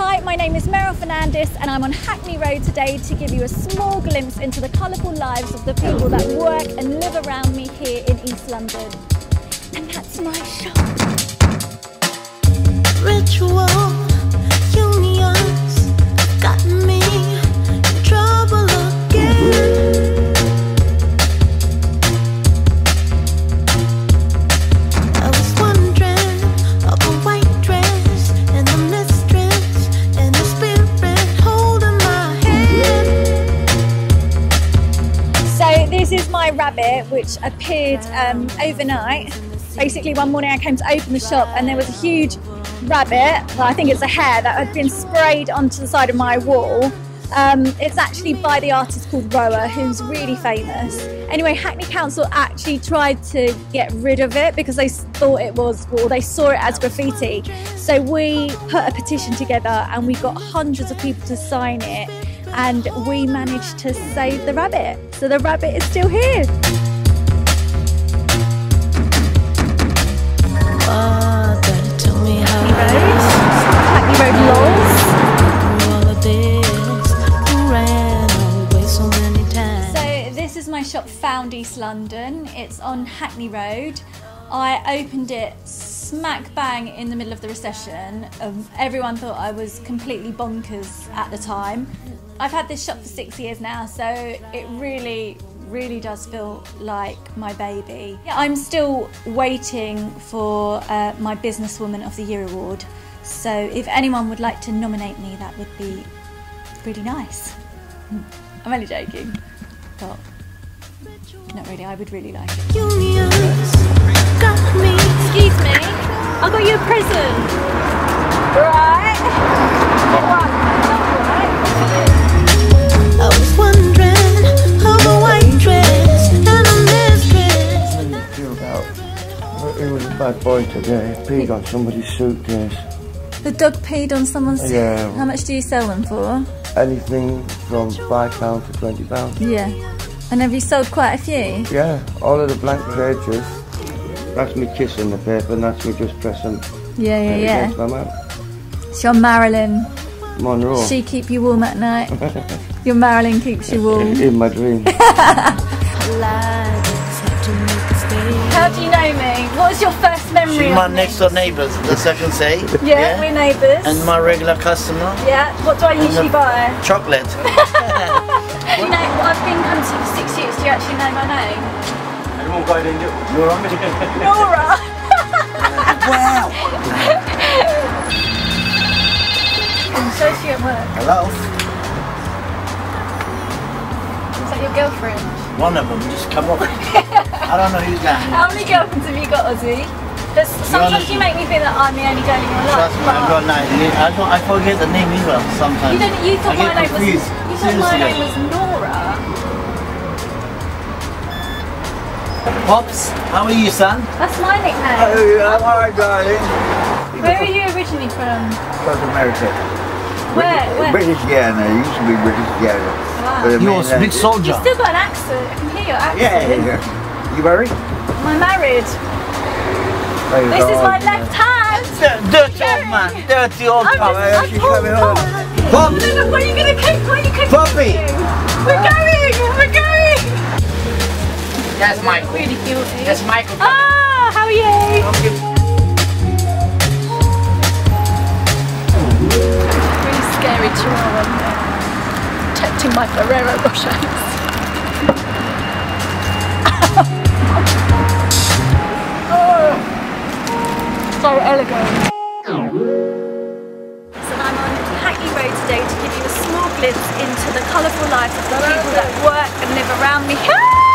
Hi, my name is Meryl Fernandes and I'm on Hackney Road today to give you a small glimpse into the colourful lives of the people that work and live around me here in East London. And that's my shop. Rabbit which appeared um, overnight. Basically one morning I came to open the shop and there was a huge rabbit, well, I think it's a hare, that had been sprayed onto the side of my wall. Um, it's actually by the artist called Roa, who's really famous. Anyway, Hackney Council actually tried to get rid of it because they thought it was, well, they saw it as graffiti. So we put a petition together and we got hundreds of people to sign it, and we managed to save the rabbit. So the rabbit is still here. Daddy, tell me how Hackney Road Laws. through all of this you ran away so many times. So this is my shop, Found East London. It's on Hackney Road. I opened it smack bang in the middle of the recession. Um, everyone thought I was completely bonkers at the time. I've had this shop for six years now, so it really, really does feel like my baby. Yeah, I'm still waiting for uh, my Businesswoman of the Year award. So if anyone would like to nominate me, that would be really nice. I'm only joking, but not really. I would really like it. Got me. Excuse me, I got you a present. Bad boy today, peed on somebody's suitcase. The dog peed on someone's. Yeah. How much do you sell them for? Anything from five pounds to twenty pounds. Yeah. And have you sold quite a few? Yeah, all of the blank pages. That's me kissing the paper and that's me just pressing Yeah, yeah, yeah. against my mouth. It's your Marilyn. Monroe. She keep you warm at night. your Marilyn keeps you warm. in my dream. How do you know me? What was your first memory She's of my me? next door neighbours, that's I can say. Yeah, we're neighbours. And my regular customer, yeah. What do I usually buy? chocolate. You know, I've been coming to you for six years. Do you actually know my name? You're on Nora. Wow. So she at work. Hello. Your girlfriend? One of them just come up. I don't know who's that. How many girlfriends have you got, Ozzy? There's, sometimes honest- you make me think that I'm the only girl in your life. Trust me, I've got nine. I, don't, I forget the name as well sometimes. You, don't, you thought I get my name was confused. you thought my name was Nora. Pops, how are you, son? That's my nickname. Oh, I'm alright, darling. Where are you originally from? South America. Where? Where? British Guiana. It used to be British Guiana. Wow. But You're a mainland- big soldier. You've still got an accent. I can hear your accent. yeah, yeah. You married? I'm married. Oh, you This is got- my left hand. D- Dirty old man, dirty old I'm man. just, I'm she's pulled coming home. forward. Pop. No, no, where are you going to keep? Where are you keeping Puppy. me? We're going. We're going. That's Michael. Really guilty. That's Michael. Ah, how are you? Rochers. oh, so elegant. So I'm on Hackney Road today to give you a small glimpse into the colourful lives of the people that work and live around me.